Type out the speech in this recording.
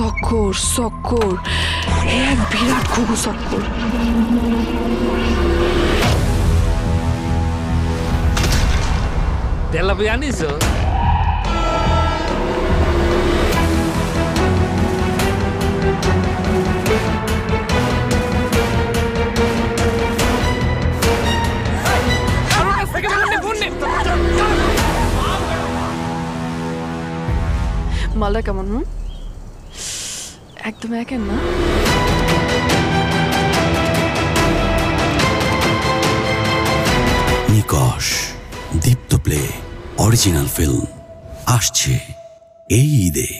সকর সকর এক বিরাট ঘুঘু সকর তেলাপিয়া আনিছো? মালটা কেমন হুম? একদম একেন না? Nikosh Deepto play original film আসছে এই ঈদে।